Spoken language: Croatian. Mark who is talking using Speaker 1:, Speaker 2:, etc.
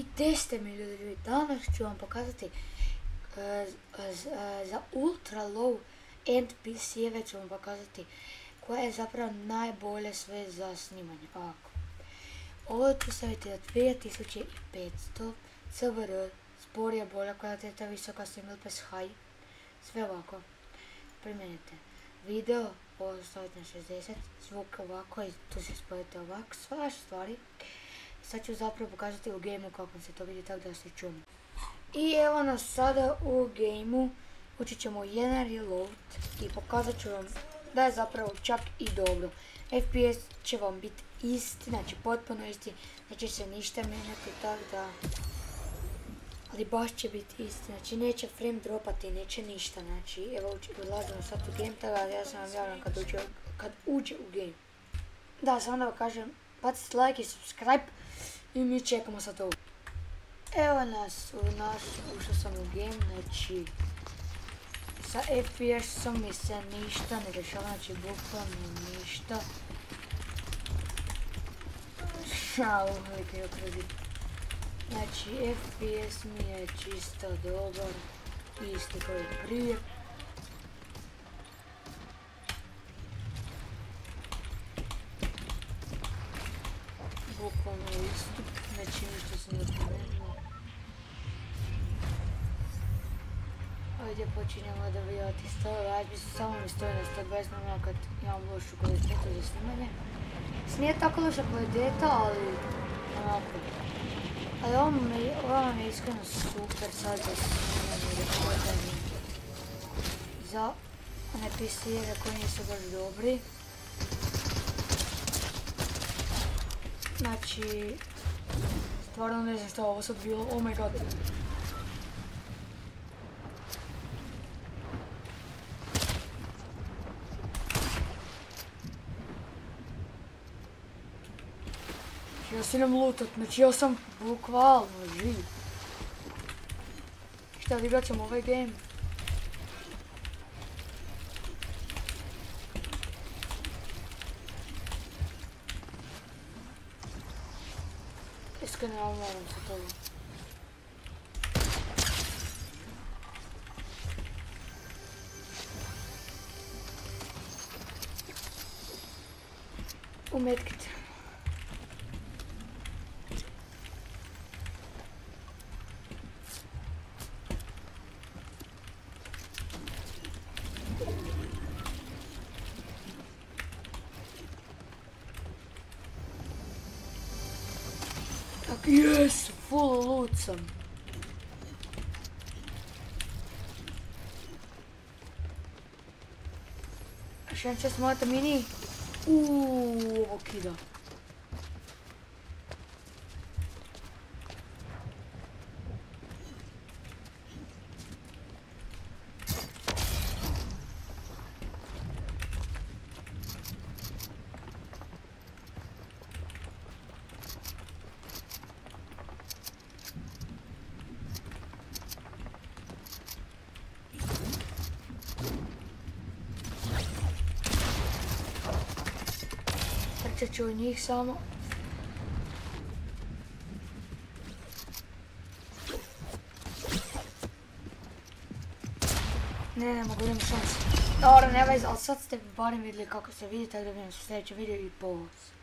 Speaker 1: I gdje ste mi ljudi, danas ću vam pokazati e, e, za ultra low end PC-eve ću vam pokazati koja je zapravo najbolje sve za snimanje. Ovako. Ovo ću staviti na 2500 CBR, sporija, bolja kvaliteta, visoka single-pass high, sve ovako. Primijenite video, ovo staviti na 60, zvuk ovako i tu se spojite ovako, svaš stvari. Sad ću zapravo pokazati u gameu kako se to vidi tako da se čujemo. I evo nas sada u gameu, učit ćemo jedan reload i pokazat ću vam da je zapravo čak i dobro. FPS će vam biti isti, znači potpuno isti, neće se ništa mijenjati, tako da... Ali baš će biti isti, znači neće frame dropati, neće ništa, znači evo ulazimo sad u game, tako da ja sam vam javljam kad uđe, u game. Da, samo da vam kažem, bacite like i subscribe i mi čekamo sad ovo. Evo nas, u nas, ušao sam u game, znači sa FPS-om mi se ništa ne dešava, znači bukvalno ništa. Šao, uvijek je okređi. Znači FPS mi je čisto dobar, isti kao i prije. Bukvalno isto, znači ništa se ne promijenilo. Ovdje počinjemo dobivati 100 live, samo mi na 120 normalno kad imam lošu kvalitetu za snimanje. Nije tako loša kvaliteta, ali onako. Ali ovo mi, je iskreno super sad za snimanje i rekordenje. Za one PC-eve koji nisu baš dobri. Znači, stvarno ne znam šta ovo sad bilo, oh my god. Ja se idem lutat, znači ja sam bukvalno živ. Šta, igrat ćemo ovaj game? Искане alma satalım. O medkit. Yes! Full awesome. Așa încet să mă mini? Uuu, o da. Trčat ću u njih samo. Ne, ne mogu, imam šanse. Dobro, ne veze, ali sad ste barem vidjeli kako se vidi, tako da vidim u sljedećem i boss.